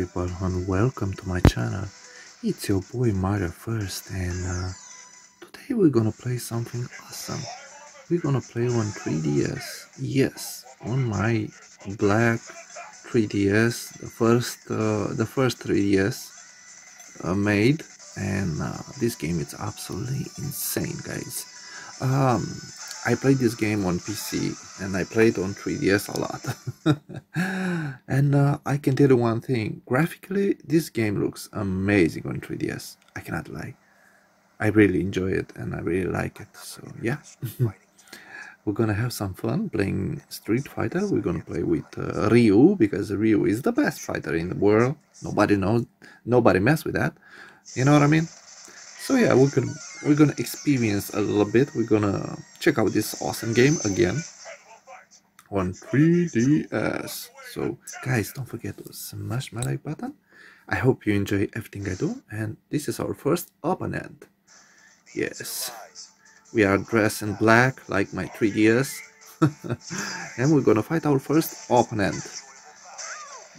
People and welcome to my channel. It's your boy Maryo First and uh, today we're gonna play something awesome. We're gonna play on 3DS. Yes, on my black 3DS, the first uh, the first 3DS uh, made and uh, this game is absolutely insane guys. Um, I played this game on PC and I played on 3DS a lot. and uh, I can tell you one thing graphically, this game looks amazing on 3DS. I cannot lie. I really enjoy it and I really like it. So, yeah. We're gonna have some fun playing Street Fighter. We're gonna play with uh, Ryu because Ryu is the best fighter in the world. Nobody knows, nobody mess with that. You know what I mean? So yeah, we're gonna we're gonna experience a little bit. We're gonna check out this awesome game again on 3DS. So guys, don't forget to smash my like button. I hope you enjoy everything I do, and this is our first opponent. Yes, we are dressed in black like my 3DS, and we're gonna fight our first opponent.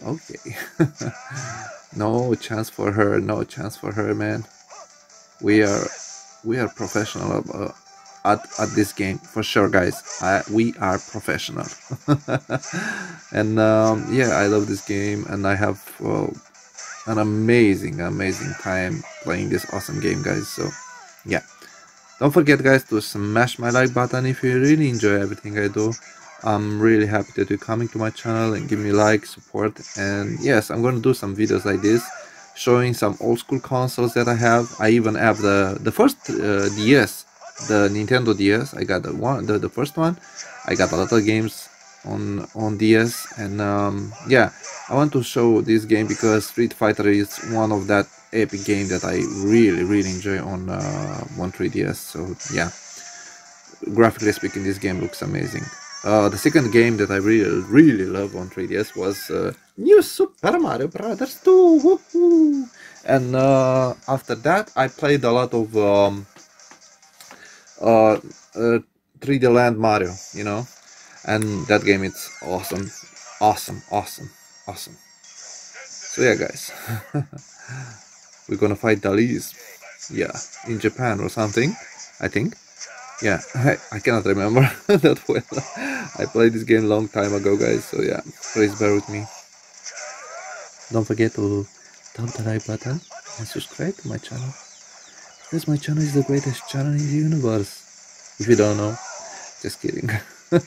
Okay, no chance for her, no chance for her, man we are we are professional uh, at, at this game for sure guys. I, we are professional. And um, yeah i love this game and i have uh, an amazing amazing time playing this awesome game guys so yeah. Don't forget guys to smash my like button if you really enjoy everything i do. I'm really happy that you're coming to my channel and give me like support and yes i'm gonna do some videos like this showing some old school consoles that I have. I even have the the first uh, DS, the Nintendo DS. I got the one, the, the first one. I got a lot of games on on DS, and um, yeah, I want to show this game because Street Fighter is one of that epic game that I really really enjoy on uh, on 3DS. So yeah, graphically speaking, this game looks amazing. Uh, the second game that I really, really love on 3DS was uh, New Super Mario Brothers 2. And uh, after that, I played a lot of um, 3D uh, Land Mario, you know, and that game is awesome, awesome, awesome, awesome. So yeah, guys, we're gonna fight Dalis, yeah, in Japan or something, I think. Yeah, I, I cannot remember that well. I played this game a long time ago, guys, so yeah, please bear with me. Don't forget to tap the like button and subscribe to my channel. Because my channel is the greatest channel in the universe. If you don't know, just kidding.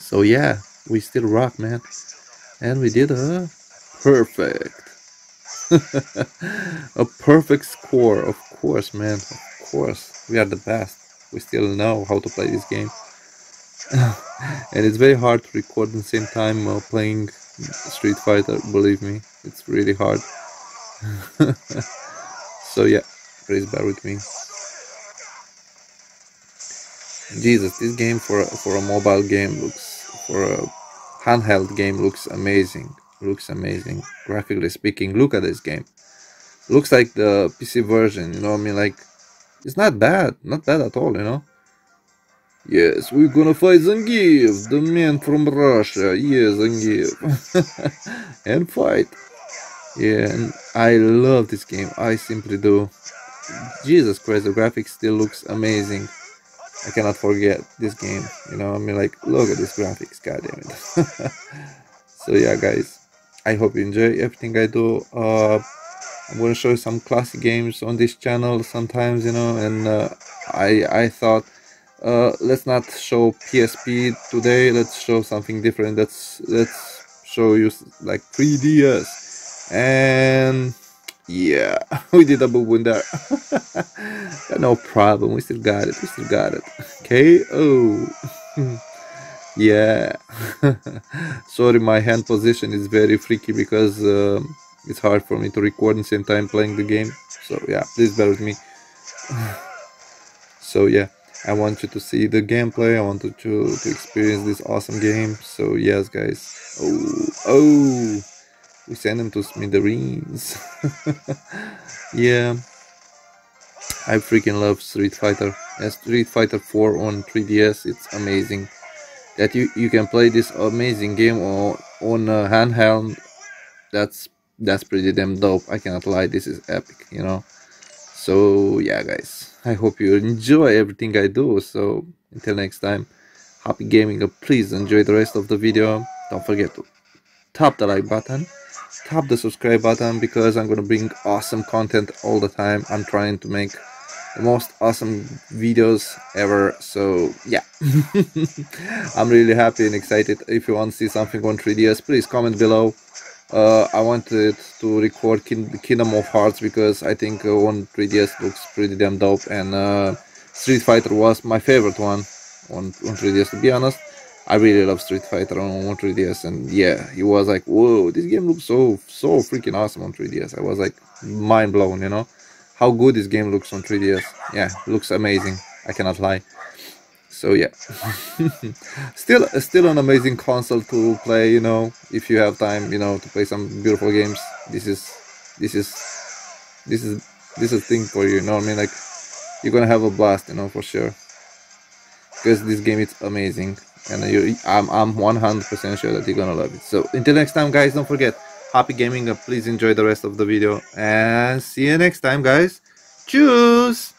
so yeah, we still rock, man. And we did a perfect. a perfect score, of course, man. Of course, we are the best. We still know how to play this game. and it's very hard to record at the same time while playing Street Fighter, believe me. It's really hard. so yeah, please bear with me. Jesus, this game for for a mobile game looks for a handheld game looks amazing looks amazing graphically speaking look at this game looks like the pc version you know i mean? Like it's not bad not bad at all you know? Yes we're gonna fight zangief the man from russia. Yeah zangief. And fight. Yeah and i love this game. I simply do. Jesus christ the graphics still looks amazing. I cannot forget this game you know i mean? Like look at this graphics god damn it so yeah guys I hope you enjoy everything I do. Uh, I'm gonna show you some classic games on this channel sometimes, you know, and uh, I I thought uh, let's not show PSP today. Let's show something different. Let's let's show you like 3DS, and yeah, we did a boo in there. no problem. We still got it. We still got it. KO. Yeah. Sorry, my hand position is very freaky because uh, it's hard for me to record the same time playing the game. So yeah, please bear with me. so yeah, I want you to see the gameplay. I want you to, to experience this awesome game. So yes, guys. Oh, oh, we send them to smithereens. yeah. I freaking love Street Fighter. Yeah, Street Fighter 4 on 3DS, it's amazing that you you can play this amazing game on on a handheld that's that's pretty damn dope. I cannot lie this is epic you know? So yeah guys. I hope you enjoy everything i do. So until next time happy gaming. Please enjoy the rest of the video. Don't forget to tap the like button tap the subscribe button because i'm gonna bring awesome content all the time. I'm trying to make the most awesome videos ever. So yeah. I'm really happy and excited. If you want to see something on 3ds please comment below uh, I wanted to record Kin Kingdom of Hearts because I think uh, on 3DS looks pretty damn dope and uh, Street Fighter was my favorite one on, on 3DS to be honest. I really love Street Fighter on, on 3DS and yeah, it was like, whoa, this game looks so, so freaking awesome on 3DS. I was like mind blown, you know, how good this game looks on 3DS. Yeah, looks amazing. I cannot lie so yeah. Still uh, still an amazing console to play you know if you have time you know to play some beautiful games. This is this is this is this is a thing for you you know what i mean? Like you're gonna have a blast you know for sure. Because this game is amazing and you i'm i'm 100 percent sure that you're gonna love it. So until next time guys don't forget happy gaming uh, please enjoy the rest of the video and see you next time guys. Choose